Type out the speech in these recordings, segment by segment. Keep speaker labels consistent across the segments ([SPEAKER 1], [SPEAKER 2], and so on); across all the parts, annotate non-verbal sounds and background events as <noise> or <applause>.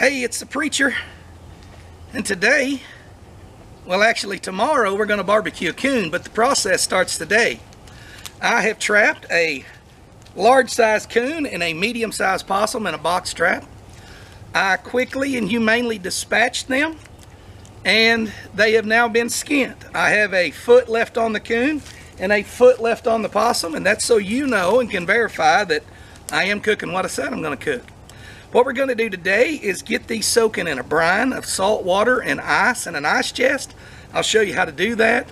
[SPEAKER 1] Hey, it's the preacher. And today, well actually tomorrow, we're going to barbecue a coon, but the process starts today. I have trapped a large-sized coon and a medium-sized possum in a box trap. I quickly and humanely dispatched them and they have now been skinned. I have a foot left on the coon and a foot left on the possum and that's so you know and can verify that I am cooking what I said I'm going to cook. What we're going to do today is get these soaking in a brine of salt water and ice in an ice chest. I'll show you how to do that.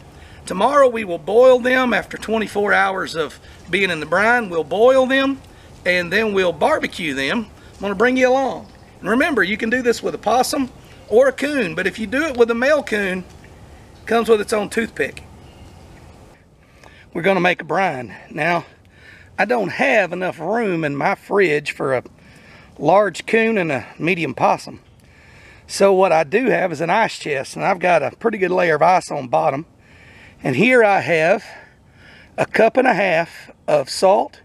[SPEAKER 1] Tomorrow we will boil them after 24 hours of being in the brine. We'll boil them and then we'll barbecue them. I'm going to bring you along. And remember, you can do this with a possum or a coon, but if you do it with a male coon, it comes with its own toothpick. We're going to make a brine. Now, I don't have enough room in my fridge for a large coon and a medium possum. So what I do have is an ice chest and I've got a pretty good layer of ice on bottom. And here I have a cup and a half of salt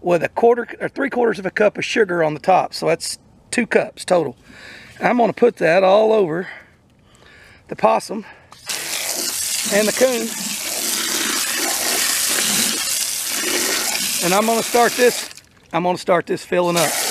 [SPEAKER 1] with a quarter or three quarters of a cup of sugar on the top. So that's two cups total. I'm going to put that all over the possum and the coon. And I'm going to start this, I'm going to start this filling up.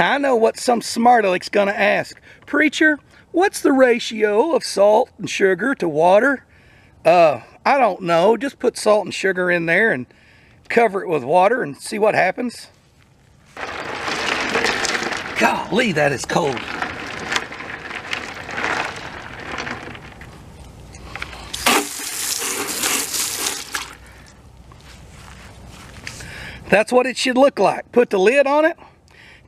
[SPEAKER 1] Now I know what some smart aleck's gonna ask. Preacher, what's the ratio of salt and sugar to water? Uh, I don't know. Just put salt and sugar in there and cover it with water and see what happens. Golly, that is cold. That's what it should look like. Put the lid on it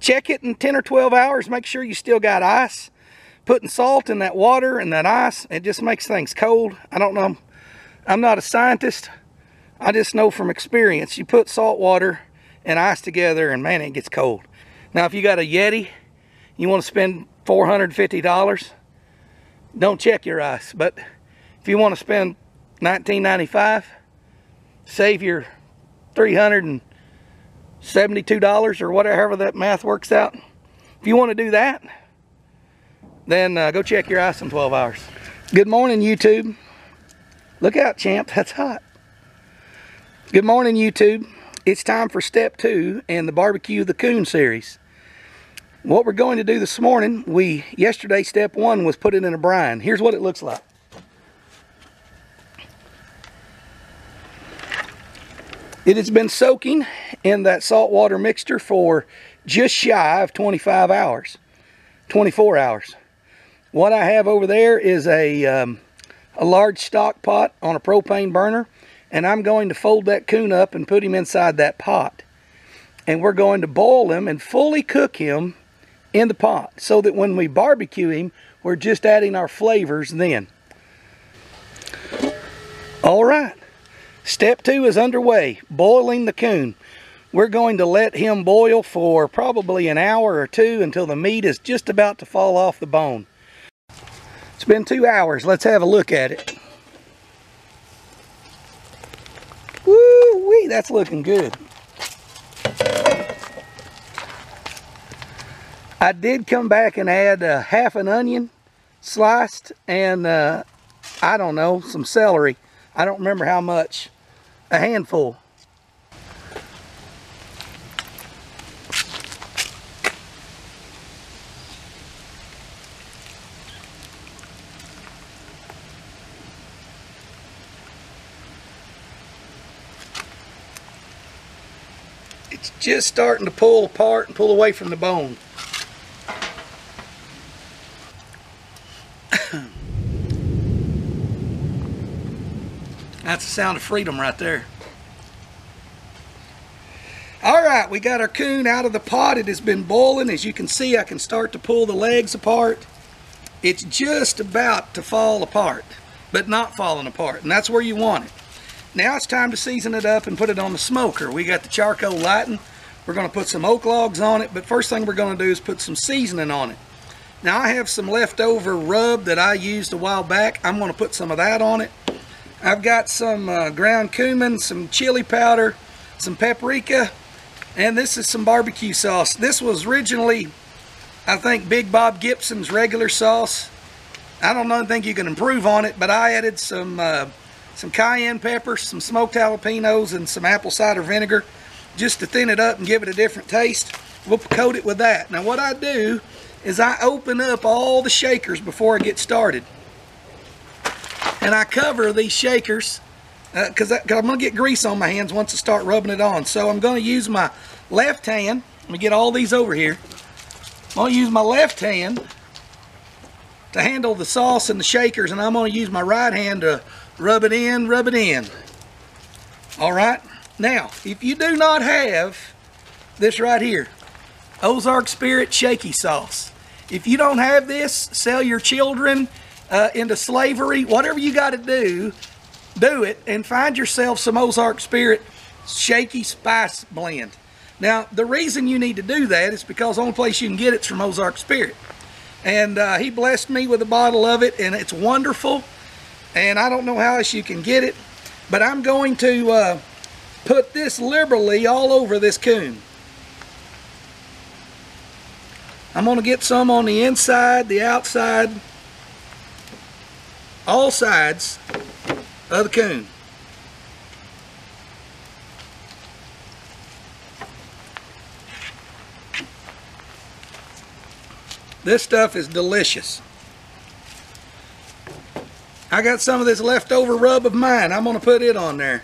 [SPEAKER 1] check it in 10 or 12 hours make sure you still got ice. Putting salt in that water and that ice it just makes things cold. I don't know. I'm not a scientist. I just know from experience you put salt water and ice together and man it gets cold. Now if you got a yeti you want to spend 450 dollars don't check your ice. But if you want to spend 1995 save your 300 and $72 or whatever that math works out. If you want to do that, then uh, go check your ice in 12 hours. Good morning, YouTube. Look out, champ. That's hot. Good morning, YouTube. It's time for step two in the Barbecue the Coon series. What we're going to do this morning, we yesterday step one was put it in a brine. Here's what it looks like. It has been soaking in that saltwater mixture for just shy of 25 hours, 24 hours. What I have over there is a, um, a large stock pot on a propane burner, and I'm going to fold that coon up and put him inside that pot. And we're going to boil him and fully cook him in the pot so that when we barbecue him, we're just adding our flavors then. All right. Step two is underway, boiling the coon. We're going to let him boil for probably an hour or two until the meat is just about to fall off the bone. It's been two hours. Let's have a look at it. Woo wee, that's looking good. I did come back and add uh, half an onion sliced and uh, I don't know, some celery. I don't remember how much a handful. It's just starting to pull apart and pull away from the bone. That's the sound of freedom right there. All right, we got our coon out of the pot. It has been boiling. As you can see, I can start to pull the legs apart. It's just about to fall apart, but not falling apart, and that's where you want it. Now it's time to season it up and put it on the smoker. We got the charcoal lighting. We're going to put some oak logs on it, but first thing we're going to do is put some seasoning on it. Now I have some leftover rub that I used a while back. I'm going to put some of that on it. I've got some uh, ground cumin, some chili powder, some paprika, and this is some barbecue sauce. This was originally, I think, Big Bob Gibson's regular sauce. I don't know, think you can improve on it, but I added some uh, some cayenne pepper, some smoked jalapenos, and some apple cider vinegar just to thin it up and give it a different taste. We'll coat it with that. Now what I do is I open up all the shakers before I get started. And I cover these shakers because uh, I'm going to get grease on my hands once I start rubbing it on. So I'm going to use my left hand. Let me get all these over here. I'm going to use my left hand to handle the sauce and the shakers and I'm going to use my right hand to rub it in, rub it in. All right. Now, if you do not have this right here, Ozark Spirit Shaky Sauce. If you don't have this, sell your children uh, into slavery. Whatever you got to do, do it and find yourself some Ozark Spirit Shaky Spice Blend. Now, the reason you need to do that is because the only place you can get it's from Ozark Spirit. And uh, he blessed me with a bottle of it, and it's wonderful. And I don't know how else you can get it, but I'm going to uh, put this liberally all over this coon. I'm going to get some on the inside, the outside, all sides of the coon. This stuff is delicious. I got some of this leftover rub of mine. I'm going to put it on there.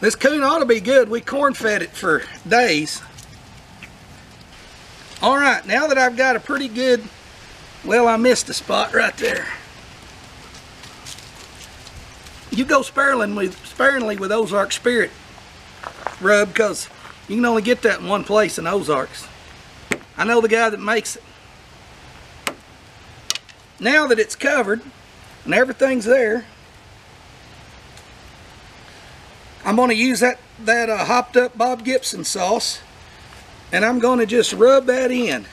[SPEAKER 1] This coon ought to be good. We corn fed it for days. All right, now that I've got a pretty good, well, I missed a spot right there. You go sparingly with, sparingly with Ozark Spirit rub because you can only get that in one place in Ozarks. I know the guy that makes it. Now that it's covered and everything's there, I'm going to use that, that uh, hopped up Bob Gibson sauce and I'm going to just rub that in.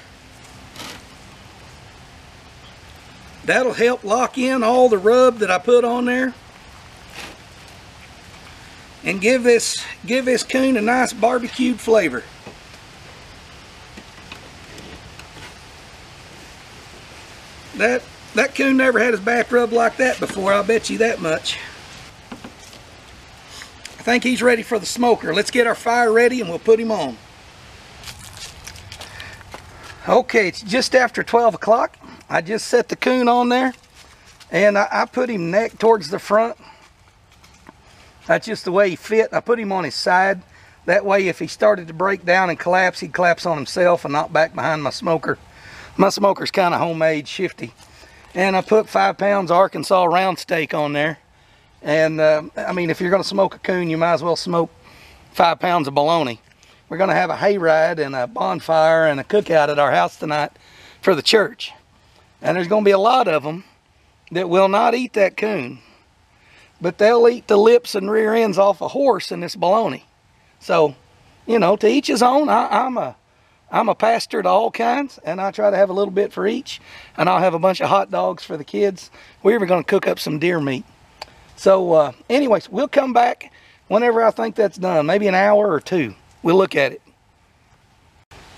[SPEAKER 1] That'll help lock in all the rub that I put on there and give this give this coon a nice barbecued flavor. That that coon never had his back rubbed like that before, I'll bet you that much. I think he's ready for the smoker. Let's get our fire ready and we'll put him on. Okay, it's just after 12 o'clock. I just set the coon on there and I, I, put him neck towards the front. That's just the way he fit. I put him on his side. That way if he started to break down and collapse, he'd collapse on himself and not back behind my smoker. My smoker's kind of homemade, shifty. And I put five pounds Arkansas round steak on there. And uh, I mean, if you're going to smoke a coon, you might as well smoke five pounds of bologna. We're going to have a hayride and a bonfire and a cookout at our house tonight for the church. And there's going to be a lot of them that will not eat that coon. But they'll eat the lips and rear ends off a horse in this baloney. So, you know, to each his own. I, I'm a I'm a pastor to all kinds, and I try to have a little bit for each. And I'll have a bunch of hot dogs for the kids. We're even going to cook up some deer meat. So uh, anyways, we'll come back whenever I think that's done, maybe an hour or two. We'll look at it.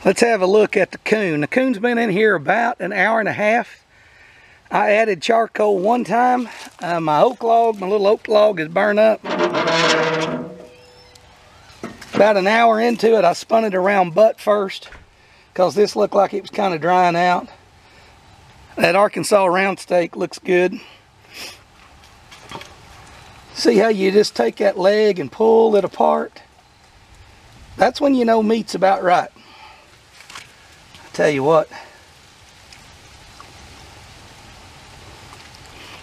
[SPEAKER 1] Let's have a look at the coon. The coon's been in here about an hour and a half. I added charcoal one time. Uh, my oak log, my little oak log is burned up. About an hour into it, I spun it around butt first because this looked like it was kind of drying out. That Arkansas round steak looks good. See how you just take that leg and pull it apart? That's when you know meat's about right. I tell you what.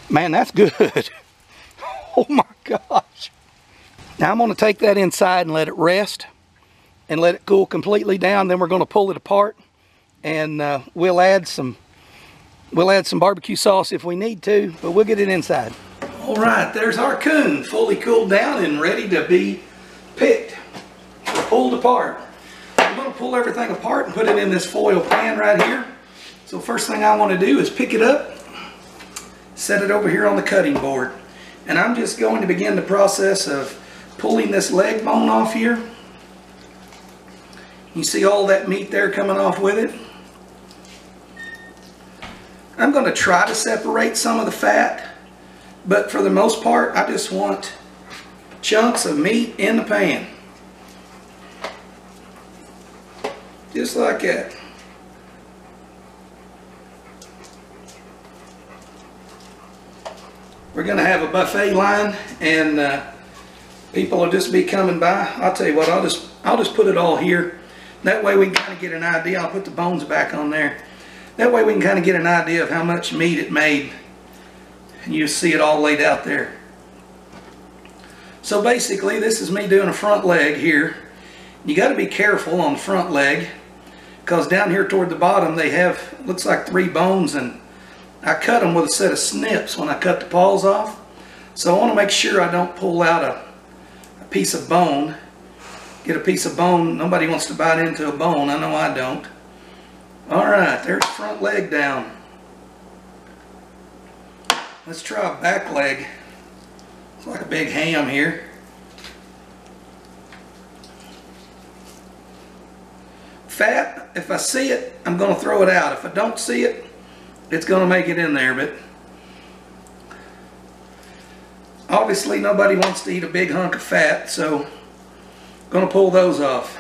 [SPEAKER 1] Man, that's good. <laughs> oh my gosh. Now I'm going to take that inside and let it rest and let it cool completely down. Then we're going to pull it apart and uh, we'll add some we'll add some barbecue sauce if we need to, but we'll get it inside. All right, there's our coon, fully cooled down and ready to be picked, pulled apart. I'm gonna pull everything apart and put it in this foil pan right here. So first thing I wanna do is pick it up, set it over here on the cutting board. And I'm just going to begin the process of pulling this leg bone off here. You see all that meat there coming off with it? I'm going to try to separate some of the fat, but for the most part, I just want chunks of meat in the pan. Just like that. We're going to have a buffet line and uh, people will just be coming by. I'll tell you what, I'll just, I'll just put it all here. That way we can kind of get an idea. I'll put the bones back on there. That way we can kind of get an idea of how much meat it made. And you see it all laid out there. So basically, this is me doing a front leg here. You got to be careful on the front leg because down here toward the bottom they have, looks like three bones and I cut them with a set of snips when I cut the paws off. So I want to make sure I don't pull out a, a piece of bone. Get a piece of bone. Nobody wants to bite into a bone. I know I don't. Alright, there's the front leg down. Let's try a back leg. It's like a big ham here. Fat, if I see it, I'm going to throw it out. If I don't see it, it's going to make it in there, but obviously nobody wants to eat a big hunk of fat, so I'm going to pull those off.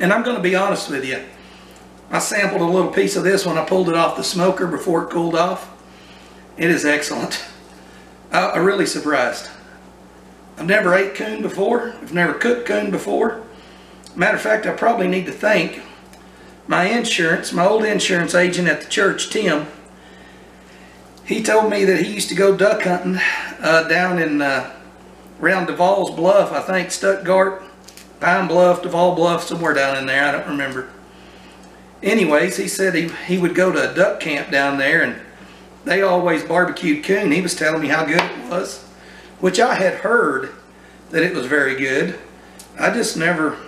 [SPEAKER 1] And I'm going to be honest with you. I sampled a little piece of this when I pulled it off the smoker before it cooled off. It is excellent. I, I'm really surprised. I've never ate coon before. I've never cooked coon before. Matter of fact, I probably need to thank my insurance, my old insurance agent at the church, Tim, he told me that he used to go duck hunting uh, down in uh, around De Valls Bluff, I think, Stuttgart, Pine Bluff, Devall Bluff, somewhere down in there, I don't remember. Anyways, he said he, he would go to a duck camp down there and they always barbecued coon. He was telling me how good it was, which I had heard that it was very good. I just never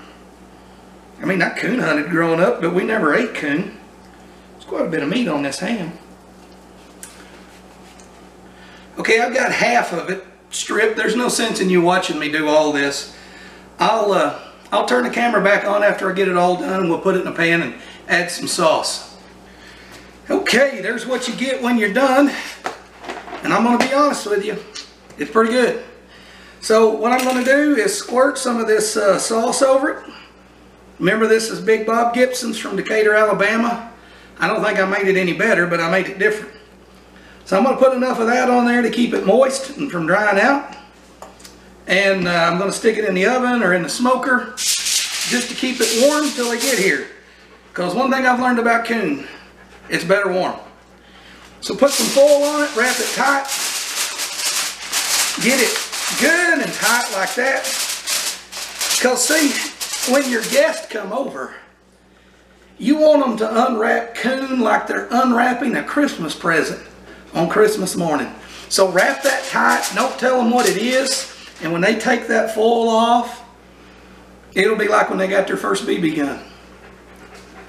[SPEAKER 1] I mean, I coon hunted growing up, but we never ate coon. There's quite a bit of meat on this ham. Okay, I've got half of it stripped. There's no sense in you watching me do all this. I'll uh, I'll turn the camera back on after I get it all done. And we'll put it in a pan and add some sauce. Okay, there's what you get when you're done. And I'm going to be honest with you, it's pretty good. So what I'm going to do is squirt some of this uh, sauce over it. Remember this is Big Bob Gibson's from Decatur, Alabama. I don't think I made it any better, but I made it different. So I'm going to put enough of that on there to keep it moist and from drying out. And uh, I'm going to stick it in the oven or in the smoker just to keep it warm till I get here. Because one thing I've learned about coon, it's better warm. So put some foil on it, wrap it tight. Get it good and tight like that. Because see, when your guests come over, you want them to unwrap coon like they're unwrapping a Christmas present on Christmas morning. So wrap that tight. Don't tell them what it is. And when they take that foil off, it'll be like when they got their first BB gun.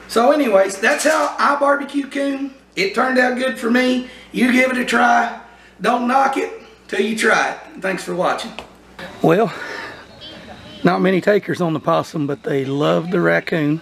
[SPEAKER 1] So anyways, that's how I barbecue coon. It turned out good for me. You give it a try. Don't knock it till you try it. Thanks for watching. Well, not many takers on the possum, but they love the raccoon.